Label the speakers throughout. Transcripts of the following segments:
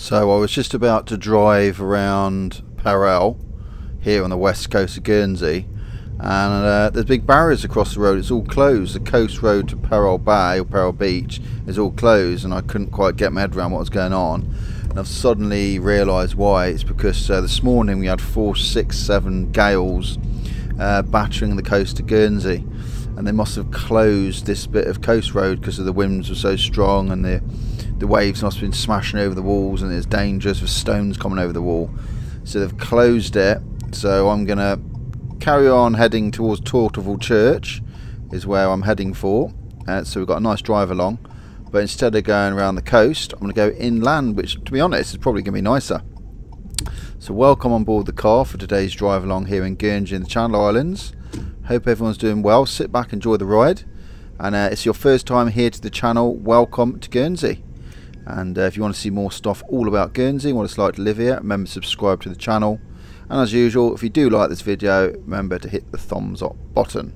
Speaker 1: So I was just about to drive around Perelle here on the west coast of Guernsey and uh, there's big barriers across the road. It's all closed. The coast road to Perelle Bay or Perelle Beach is all closed and I couldn't quite get my head around what was going on. And I've suddenly realised why. It's because uh, this morning we had four, six, seven gales uh, battering the coast of Guernsey and they must have closed this bit of coast road because of the winds were so strong and the the waves must have been smashing over the walls and it's dangerous with stones coming over the wall. So they've closed it. So I'm gonna carry on heading towards Torteval Church is where I'm heading for. Uh, so we've got a nice drive along. But instead of going around the coast I'm going to go inland which to be honest is probably going to be nicer. So welcome on board the car for today's drive along here in Guernsey in the Channel Islands hope everyone's doing well. Sit back enjoy the ride. And uh, it's your first time here to the channel. Welcome to Guernsey. And uh, if you want to see more stuff all about Guernsey what it's like to live here remember to subscribe to the channel. And as usual if you do like this video remember to hit the thumbs up button.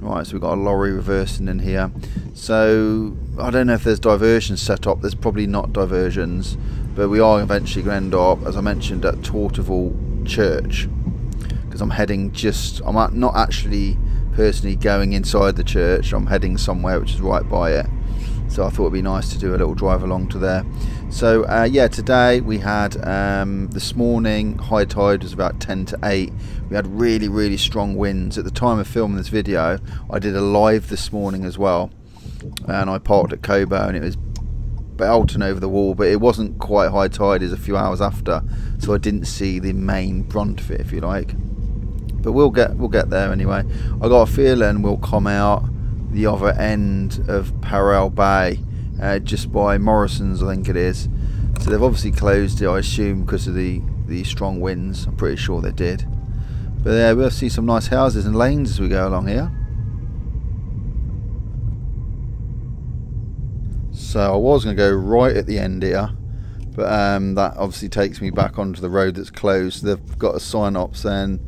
Speaker 1: Right so we've got a lorry reversing in here. So I don't know if there's diversions set up. There's probably not diversions. But we are eventually going to end up as I mentioned at Torteval Church because I'm heading just I'm not actually personally going inside the church I'm heading somewhere which is right by it. So I thought it'd be nice to do a little drive along to there. So uh, yeah today we had um, this morning high tide was about 10 to 8 we had really really strong winds. At the time of filming this video I did a live this morning as well and I parked at Cobo and it was belting over the wall but it wasn't quite high tide as a few hours after so I didn't see the main brunt of it if you like but we'll get we'll get there anyway I got a feeling we'll come out the other end of Perelle Bay, uh, just by Morrison's, I think it is. So they've obviously closed it, I assume, because of the, the strong winds. I'm pretty sure they did. But yeah, we'll see some nice houses and lanes as we go along here. So I was going to go right at the end here, but um, that obviously takes me back onto the road that's closed. They've got a sign up saying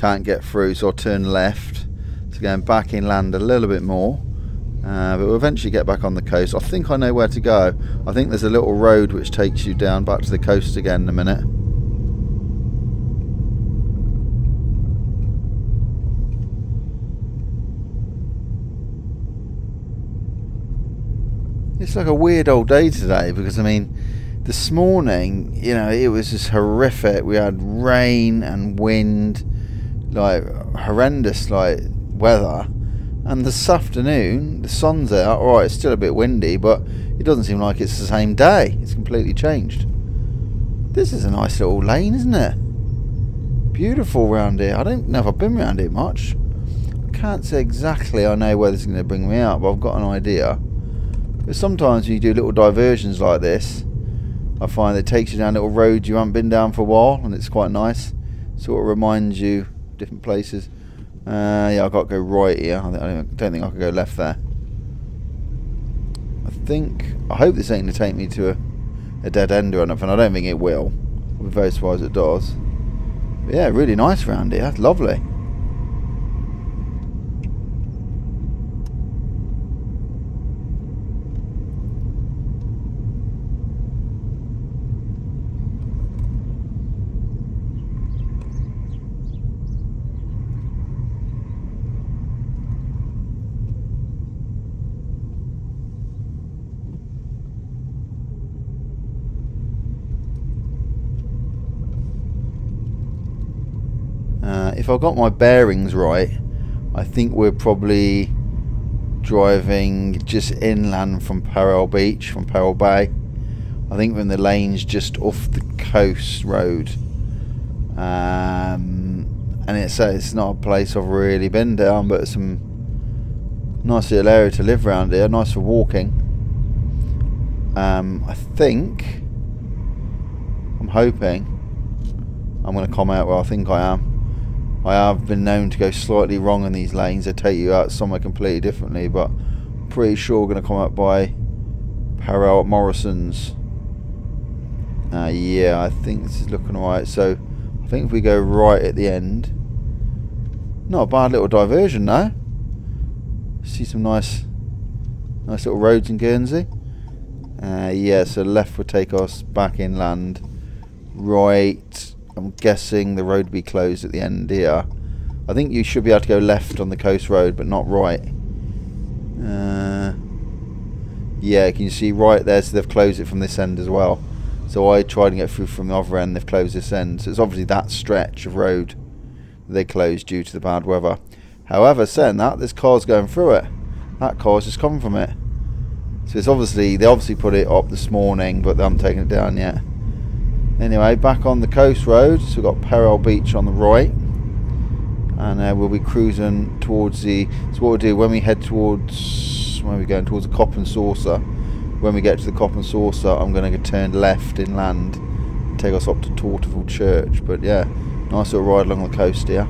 Speaker 1: can't get through, so I'll turn left so going back inland a little bit more. Uh, but we'll eventually get back on the coast. I think I know where to go. I think there's a little road which takes you down back to the coast again in a minute. It's like a weird old day today because I mean this morning, you know, it was just horrific. We had rain and wind, like horrendous, like weather. And this afternoon, the sun's out. Alright, it's still a bit windy, but it doesn't seem like it's the same day. It's completely changed. This is a nice little lane, isn't it? Beautiful round here. I don't know if I've been round here much. I can't say exactly I know where this is going to bring me out, but I've got an idea. But sometimes when you do little diversions like this, I find it takes you down little roads you haven't been down for a while, and it's quite nice. Sort of reminds you different places. Uh, yeah, I've got to go right here. I don't think I can go left there. I think... I hope this ain't going to take me to a, a dead end or anything. I don't think it will. I'll be very surprised it does. But yeah, really nice around here. Lovely. If I got my bearings right, I think we're probably driving just inland from Perelle Beach, from Perelle Bay. I think we're in the lanes just off the coast road. Um, and it's, uh, it's not a place I've really been down, but some nice little area to live around here, nice for walking. Um, I think, I'm hoping, I'm going to come out where I think I am. I have been known to go slightly wrong in these lanes. They take you out somewhere completely differently, but pretty sure we're going to come up by Perelle at Morrison's. Uh, yeah, I think this is looking alright. So, I think if we go right at the end, not a bad little diversion now. See some nice, nice little roads in Guernsey. Uh, yeah, so left would take us back inland. Right, I'm guessing the road will be closed at the end here. I think you should be able to go left on the coast road, but not right. Uh, yeah, can you see right there? So they've closed it from this end as well. So I tried to get through from the other end. They've closed this end. So it's obviously that stretch of road they closed due to the bad weather. However, saying that, there's cars going through it. That car's just coming from it. So it's obviously, they obviously put it up this morning, but they haven't taken it down yet. Anyway, back on the coast road, so we've got Perelle Beach on the right. And uh, we'll be cruising towards the, so what we'll do, when we head towards, when we're going, towards the Cup and Saucer. When we get to the Cup and Saucer, I'm going to turn left inland, take us up to Torteval Church. But yeah, nice little ride along the coast here.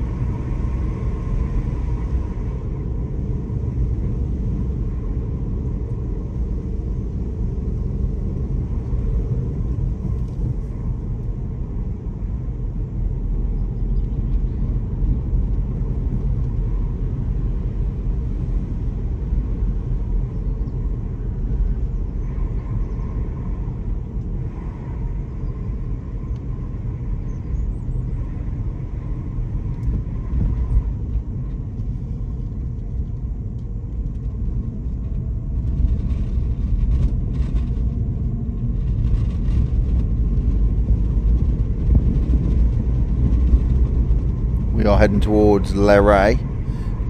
Speaker 1: Heading towards L'Erée,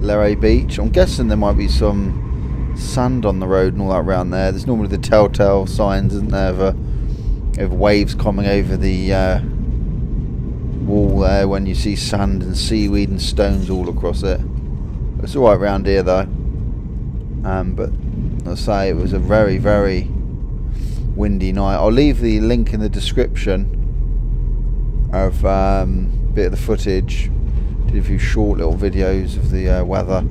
Speaker 1: L'Erée Beach. I'm guessing there might be some sand on the road and all that around there. There's normally the telltale signs, isn't there, of, uh, of waves coming over the uh, wall there when you see sand and seaweed and stones all across it. It's alright around here though. Um, but I'll say it was a very, very windy night. I'll leave the link in the description of um, a bit of the footage did a few short little videos of the uh, weather.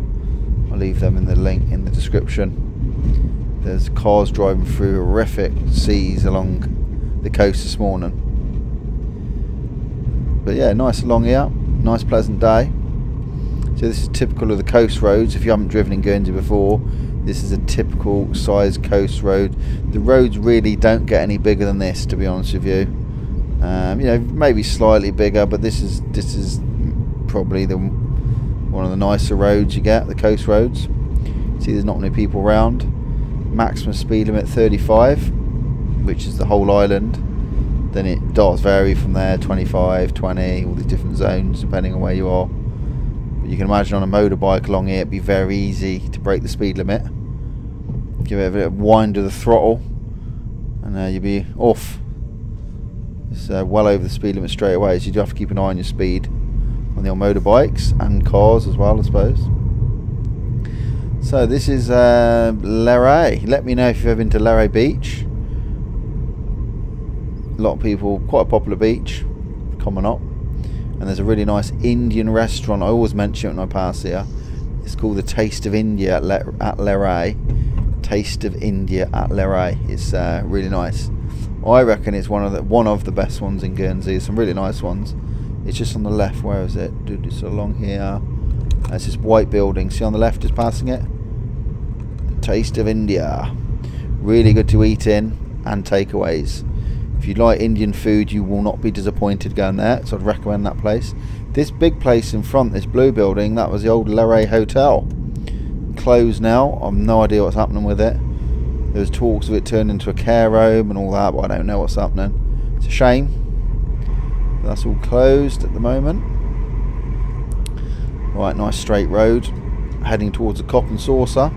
Speaker 1: I'll leave them in the link in the description. There's cars driving through horrific seas along the coast this morning. But yeah, nice along here. Nice pleasant day. So this is typical of the coast roads. If you haven't driven in Guernsey before, this is a typical size coast road. The roads really don't get any bigger than this, to be honest with you. Um, you know, maybe slightly bigger, but this is this is probably the one of the nicer roads you get, the coast roads. See there's not many people around. Maximum speed limit 35, which is the whole island. Then it does vary from there, 25, 20, all these different zones depending on where you are. But you can imagine on a motorbike along here it'd be very easy to break the speed limit. Give it a bit of wind to the throttle and uh, you'll be off. It's uh, well over the speed limit straight away, so you do have to keep an eye on your speed on the motorbikes and cars as well, I suppose. So this is uh, L'Erée. Let me know if you've ever been to L'Erée Beach. A lot of people, quite a popular beach, coming up. And there's a really nice Indian restaurant. I always mention it when I pass here. It's called the Taste of India at, Le at L'Erée. Taste of India at L'Erée. It's uh, really nice. I reckon it's one of the one of the best ones in Guernsey. Some really nice ones. It's just on the left. Where is it? Dude, it's along here. Uh, That's this white building. See on the left is passing it? The Taste of India. Really good to eat in and takeaways. If you like Indian food, you will not be disappointed going there. So I'd recommend that place. This big place in front, this blue building, that was the old L'Erée Hotel. Closed now. I've no idea what's happening with it. There was talks of it turning into a care home and all that, but I don't know what's happening. It's a shame. That's all closed at the moment. Right, nice straight road. Heading towards the Cup and Saucer.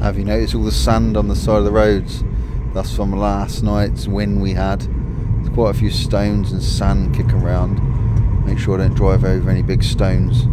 Speaker 1: Have you noticed all the sand on the side of the roads? That's from last night's wind we had quite a few stones and sand kicking around. Make sure I don't drive over any big stones.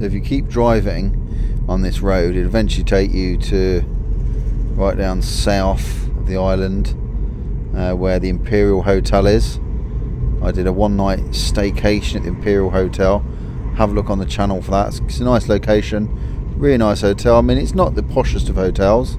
Speaker 1: So if you keep driving on this road, it'll eventually take you to right down south of the island uh, where the Imperial Hotel is. I did a one night staycation at the Imperial Hotel. Have a look on the channel for that. It's a nice location, really nice hotel. I mean, it's not the poshest of hotels,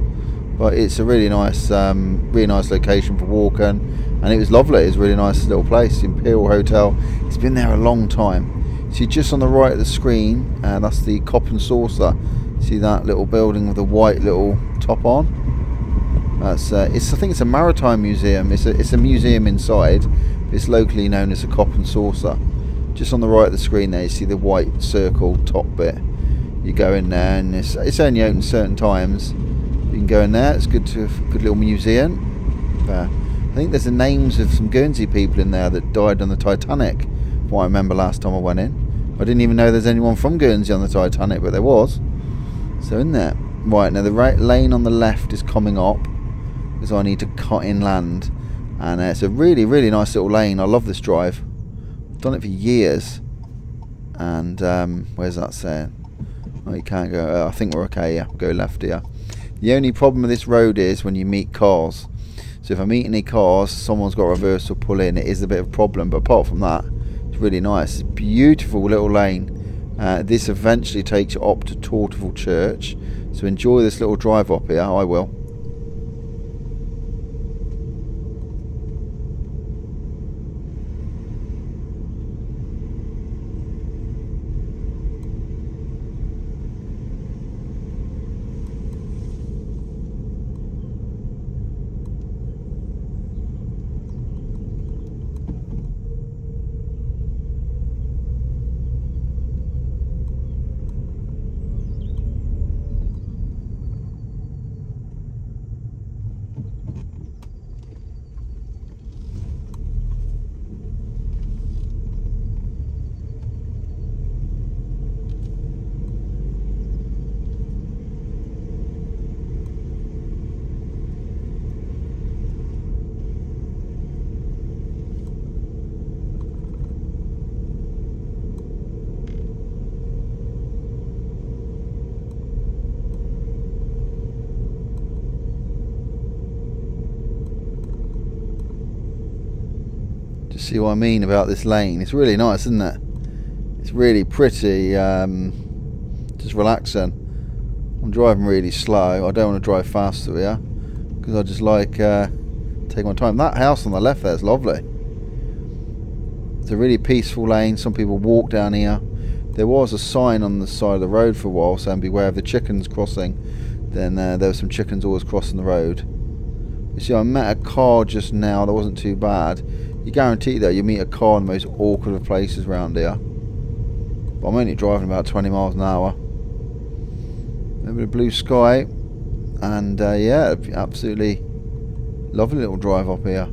Speaker 1: but it's a really nice, um, really nice location for walking, and it was lovely. It's a really nice little place, Imperial Hotel. It's been there a long time. See, just on the right of the screen, uh, that's the Cup and Saucer. See that little building with the white little top on? That's uh, it's I think it's a maritime museum. It's a it's a museum inside. It's locally known as a Cup and Saucer. Just on the right of the screen there, you see the white circle top bit. You go in there, and it's it's only open certain times. You can go in there. It's good to good little museum. Uh, I think there's the names of some Guernsey people in there that died on the Titanic. What I remember last time I went in. I didn't even know there's anyone from Guernsey on the Titanic, but there was. So in there. Right now the right lane on the left is coming up because I need to cut inland. And uh, it's a really really nice little lane. I love this drive. I've done it for years. And um, where's that saying? Oh you can't go uh, I think we're okay yeah go left here the only problem with this road is when you meet cars. So if I meet any cars someone's got reverse or pull in it is a bit of a problem. But apart from that really nice. Beautiful little lane. Uh, this eventually takes you up to Torteval Church. So enjoy this little drive up here. I will see what I mean about this lane. It's really nice, isn't it? It's really pretty, um, just relaxing. I'm driving really slow. I don't want to drive faster here because I just like uh, take my time. That house on the left there is lovely. It's a really peaceful lane. Some people walk down here. There was a sign on the side of the road for a while saying beware of the chickens crossing. Then uh, there were some chickens always crossing the road. You see, I met a car just now that wasn't too bad you guarantee that you meet a car in the most awkward of places around here. But I'm only driving about 20 miles an hour. Over the blue sky. And uh, yeah, absolutely lovely little drive up here.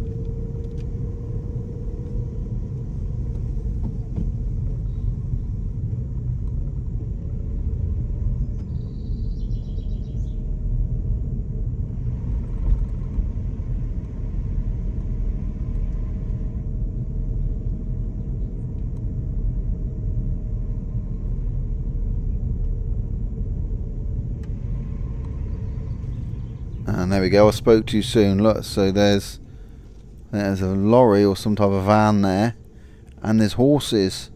Speaker 1: And there we go, I spoke too soon. Look, so there's there's a lorry or some type of van there. And there's horses.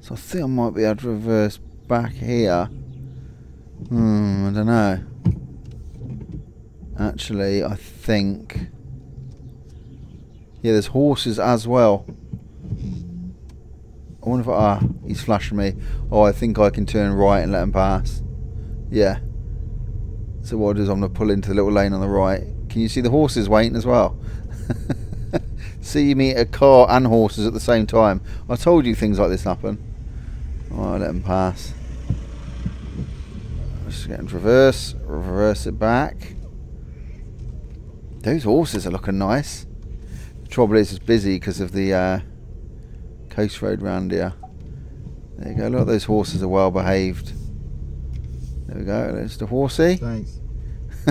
Speaker 1: So I think I might be able to reverse back here. Hmm, I don't know. Actually, I think... Yeah, there's horses as well. I wonder if... I, ah, he's flashing me. Oh, I think I can turn right and let him pass. Yeah. So what I'll do is I'm going to pull into the little lane on the right. Can you see the horses waiting as well? see me a car and horses at the same time. I told you things like this happen. Alright, let them pass. Just get in reverse. Reverse it back. Those horses are looking nice. The trouble is it's busy because of the uh, coast road round here. There you go. Look, those horses are well behaved. There we go. There's the horsey.
Speaker 2: Thanks.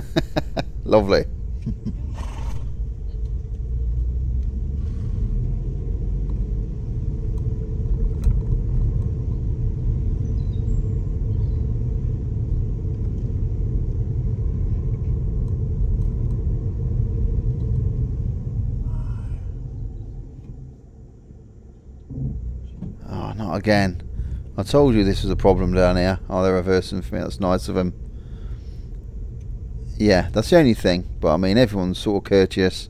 Speaker 1: Lovely. oh, not again. I told you this was a problem down here. Oh, they're reversing for me. That's nice of them. Yeah, that's the only thing. But I mean, everyone's sort of courteous.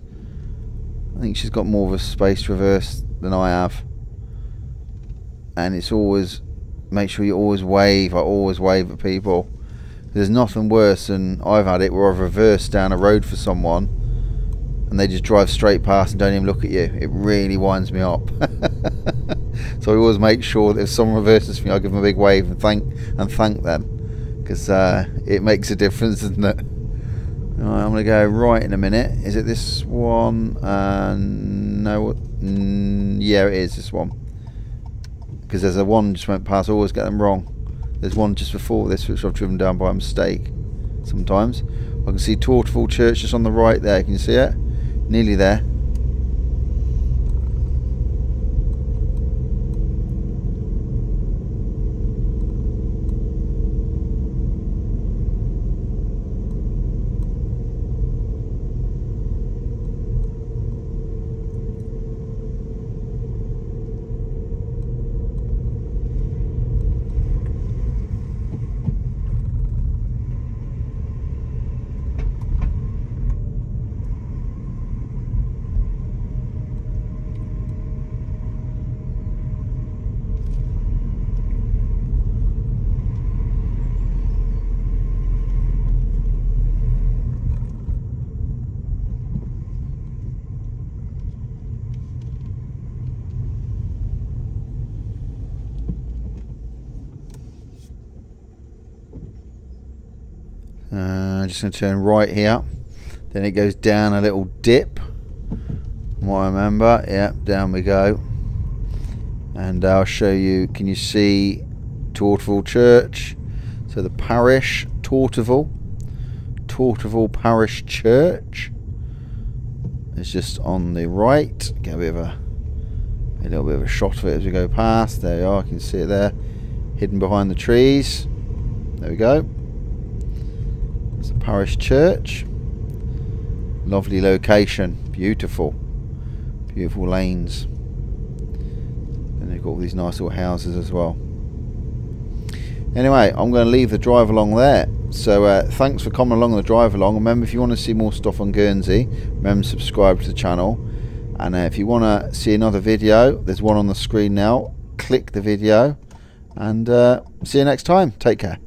Speaker 1: I think she's got more of a space reverse than I have. And it's always, make sure you always wave. I always wave at people. There's nothing worse than I've had it where I've reversed down a road for someone and they just drive straight past and don't even look at you. It really winds me up. so I always make sure that if someone reverses for me, I give them a big wave and thank and thank them because uh, it makes a difference, doesn't it? Right, I'm to go right in a minute. Is it this one? Uh, no. Mm, yeah, it is this one. Because there's a one just went past. I always get them wrong. There's one just before this which I've driven down by mistake. Sometimes I can see Torteval Church just on the right there. Can you see it? Nearly there. Uh, just going to turn right here. Then it goes down a little dip. What I remember. Yeah, down we go. And I'll show you. Can you see Torteval Church? So the parish, Torteval. Torteval Parish Church. It's just on the right. Get a bit of a, a little bit of a shot of it as we go past. There you are. I can see it there. Hidden behind the trees. There we go. It's a parish church. Lovely location. Beautiful. Beautiful lanes. And they've got all these nice little houses as well. Anyway, I'm going to leave the drive along there. So uh, thanks for coming along the drive along. Remember, if you want to see more stuff on Guernsey, remember subscribe to the channel. And uh, if you want to see another video, there's one on the screen now. Click the video. And uh, see you next time. Take care.